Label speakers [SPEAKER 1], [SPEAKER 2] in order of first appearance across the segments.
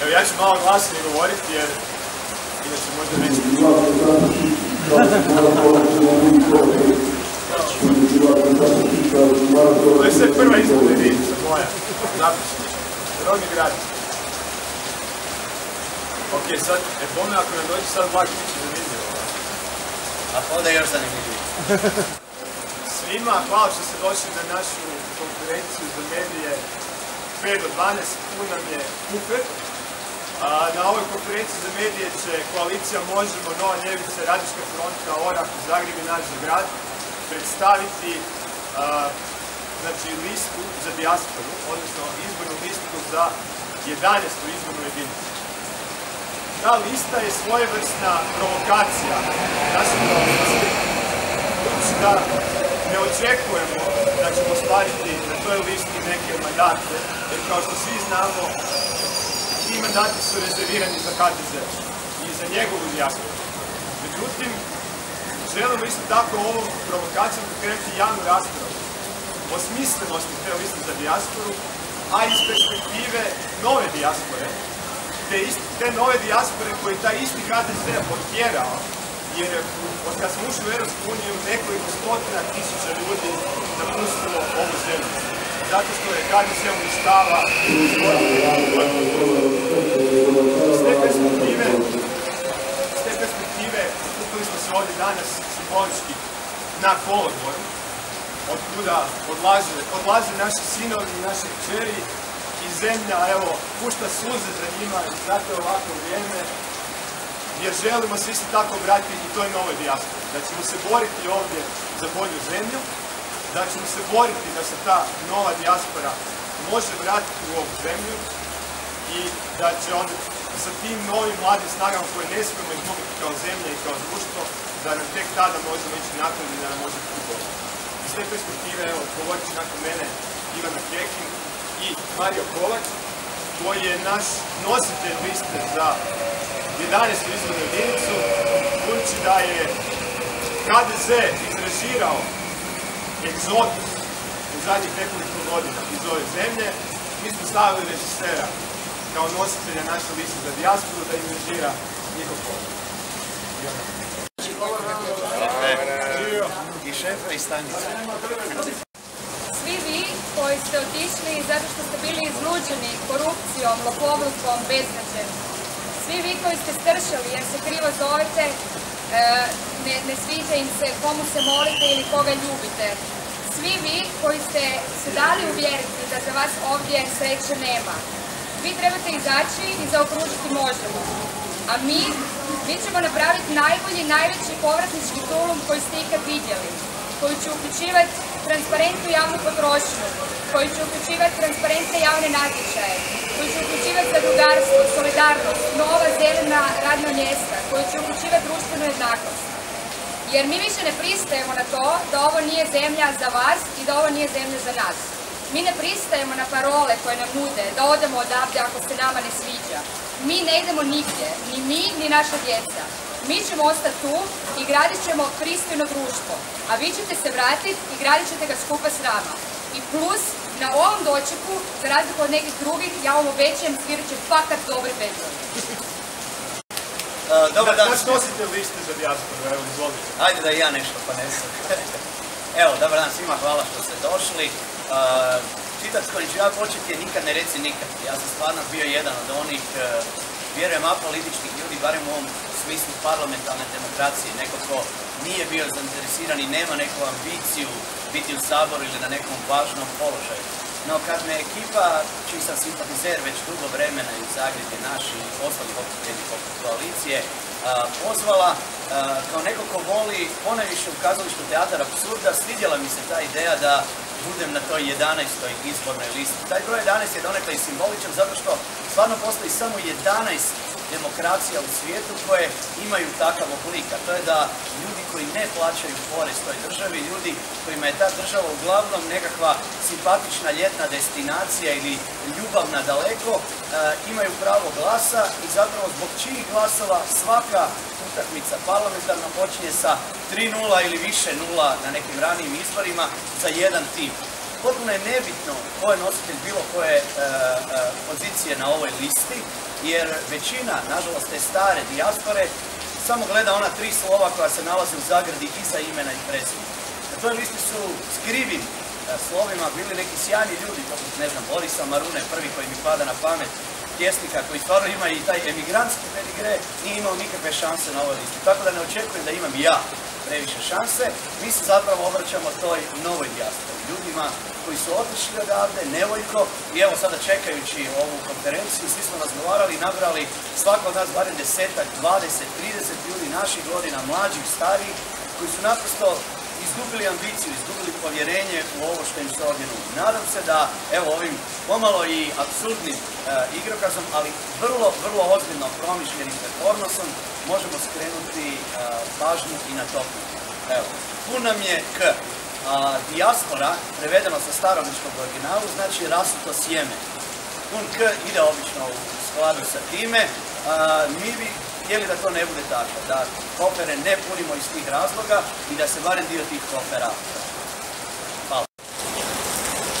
[SPEAKER 1] Evo ja ću malo glasnije govoriti jer inače možda neće To je sve prva izgleda jedinica moja. Zapišite. Rodni grad. Ok, sad, e bome ako nam dođe sad vlak, bit će zanimljivo.
[SPEAKER 2] A onda je još zanimljivije.
[SPEAKER 1] Svima, hvala što ste došli na našu konferenciju za medije 5 do 12, tu nam je kuper. Na ovoj konferenciji za medije će koalicija Možemo, Nova Ljevica, Radiška fronta, Orah, Zagreb i naš grad predstaviti a, znači, listu za dijasporu, odnosno izbornu listu za 11. izbornu jedinicu. Ta lista je svojevrsna provokacija naše koalicije, budući da ne očekujemo da ćemo ostvariti na toj listi neke mandate, jer kao što svi znamo, ti mandati su rezervirani za HDZ i za njegovu dijasporu. Međutim, želimo isto tako ovom provokacijom pokrenuti javnu raspravu o smislenosti te liste za dijasporu, a iz perspektive nove dijaspore, te, ist- te nove dijaspore koje je taj isti HDZ potjerao, jer je od kad smo ušli u Europsku nekoliko stotina tisuća ljudi napustilo ovu zemlju. Zato što je HDZ uništava s te perspektive, s te perspektive kupili smo se ovdje danas simbolički na kolodvor, od kuda odlaze, odlaze naši sinovi i naše kćeri i zemlja, evo, pušta suze za njima i zato ovako vrijeme jer želimo se isto tako vratiti i toj novoj dijaspori. Da ćemo se boriti ovdje za bolju zemlju, da ćemo se boriti da se ta nova dijaspora može vratiti u ovu zemlju i da će onda sa tim novim mladim snagama koje ne smijemo izgubiti kao zemlja i kao društvo, da nam tek tada možemo ići nakon i da nam može biti bolje. Iz te perspektive, evo, govorit će nakon mene Ivana Kekin i Mario Kovač, koji je naš nositelj liste za 11. izbornu jedinicu, budući da je HDZ izrežirao egzodus u zadnjih nekoliko godina iz ove zemlje, mi smo stavili režisera kao nositelja naše liste za dijasporu da izrežira njihov pogled.
[SPEAKER 2] I šefa i stanice.
[SPEAKER 3] Svi vi koji ste otišli zato što ste bili izluđeni korupcijom, lopovlukom, beznađem. Svi vi koji ste stršali jer se krivo zovete, ne, ne sviđa im se komu se molite ili koga ljubite. Svi vi koji ste se dali uvjeriti da za vas ovdje sreće nema. Vi trebate izaći i zaokružiti možemo. A mi, mi ćemo napraviti najbolji, najveći povratnički tulum koji ste ikad vidjeli koji će uključivati transparentnu javnu potrošnju, koji će uključivati transparentne javne natječaje, koji će uključivati zadrugarstvo, solidarnost, nova zelena radna mjesta, koji će uključivati društvenu jednakost. Jer mi više ne pristajemo na to da ovo nije zemlja za vas i da ovo nije zemlja za nas. Mi ne pristajemo na parole koje nam nude da odemo odavde ako se nama ne sviđa. Mi ne idemo nigdje, ni mi, ni naša djeca. Mi ćemo ostati tu i gradit ćemo pristojno društvo, a vi ćete se vratiti i gradit ćete ga skupa s nama. I plus, na ovom dočeku, za razliku od nekih drugih, ja vam obećajem svirat će fakat dobri bedrovi.
[SPEAKER 2] E, Dobar dan.
[SPEAKER 1] Naš nositelj liste za dijasporu, evo, izvolite.
[SPEAKER 2] Ajde da i ja nešto ponesem. Evo, dobar dan svima, hvala što ste došli. Uh, s kojim ću ja početi je nikad ne reci nikad. Ja sam stvarno bio jedan od onih, uh, vjerujem, apolitičkih ljudi, barem u ovom smislu parlamentarne demokracije. Neko ko nije bio zainteresiran i nema neku ambiciju biti u saboru ili na nekom važnom položaju. No kad me ekipa, čiji sam simpatizer već dugo vremena i u Zagreb je naš i ostali okupljeni poput koalicije, pozvala kao neko ko voli ponajviše u kazalištu teatar apsurda, svidjela mi se ta ideja da budem na toj 11. izbornoj listi. Taj broj 11 je donekle i simboličan zato što stvarno postoji samo 11 demokracija u svijetu koje imaju takav oblik, a to je da ljudi koji ne plaćaju porez toj državi, ljudi kojima je ta država uglavnom nekakva simpatična ljetna destinacija ili ljubavna daleko, e, imaju pravo glasa i zapravo zbog čijih glasova svaka utakmica parlamentarna počinje sa 3-0 ili više nula na nekim ranijim izborima za jedan tim. potpuno je nebitno ko je nositelj bilo koje e, e, pozicije na ovoj listi, jer većina, nažalost, te stare dijaspore samo gleda ona tri slova koja se nalaze u zagradi iza imena i prezimena. Na toj listi su s krivim e, slovima bili neki sjajni ljudi, poput, ne znam, Borisa Marune, prvi koji mi pada na pamet, pjesnika koji stvarno ima i taj emigrantski pedigre, nije imao nikakve šanse na ovoj listi. Tako da ne očekujem da imam ja previše šanse. Mi se zapravo obraćamo toj novoj dijaspori, ljudima koji su otišli odavde, nevojko i evo sada čekajući ovu konferenciju, svi smo razgovarali i nabrali svako od nas barem desetak, 20, 30 ljudi naših godina, mlađih, starijih, koji su naprosto izgubili ambiciju, izgubili povjerenje u ovo što im se ovdje nudi. Nadam se da, evo, ovim pomalo i absurdnim e, igrokazom, ali vrlo, vrlo ozbiljno promišljenim performansom možemo skrenuti e, pažnju i na to. Evo, pun nam je k. A, dijaspora, prevedeno sa starovičkog originalu, znači rasuto sjeme. Pun k ide obično u skladu sa time. A, mi bi htjeli da to ne bude tako, da kofere ne punimo iz tih razloga i da se barem dio tih kofera Hvala.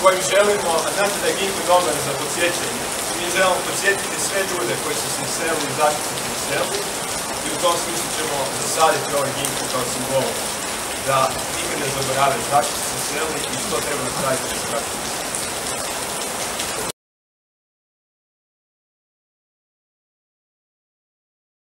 [SPEAKER 1] kojim želimo, a znate da je Ginko dobar za podsjećanje, mi želimo podsjetiti sve ljude koji su se iselili u zaštitnom selu i u tom smislu ćemo zasaditi ovaj Ginko kao simbol da nikad ne zaborave zašto se selili i što treba napraviti za zaštitu.